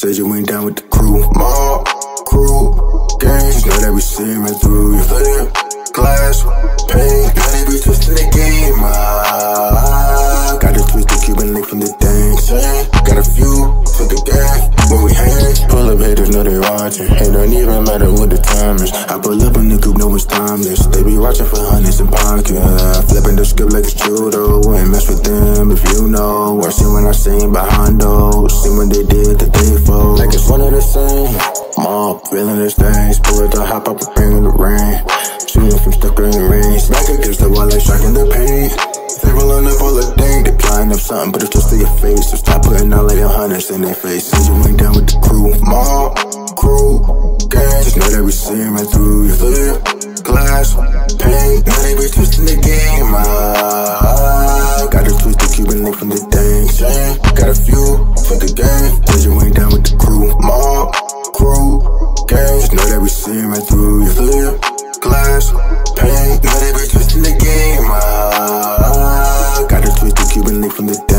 Said you went down with the crew. Mob, crew, gang. Know that we right through you. Flip, glass, paint. Now they be twisting the game. Ah, got a twisted Cuban link from the thing. Got a few for the gang when we hang. Pull up haters know they watching. It don't even matter what the time is. I pull up in the coupe, know it's timeless. They be watching for hundreds and pockets. Flipping the script like it's judo. Wouldn't mess with them if you know. I see when I seen behind those. See when they did the same. Mob, feeling this things. Pull it to hop up and bring in the rain. Shooting from stuck in the range. Back against the wall, like striking the pain. They rolling up all the thing. They flying up something, but it's just to your face. So stop putting all of your hunters in their faces. You went down with the crew. Mob, crew, gang. Just know that we seeing right through you. Flip, glass, paint. Now they be twisting the game. Ah, got a twisted Cuban link from the thing. Got a few for the game. See me through your clear glass paint. Now they be twisting the game. Ah, got a twisted Cuban link from the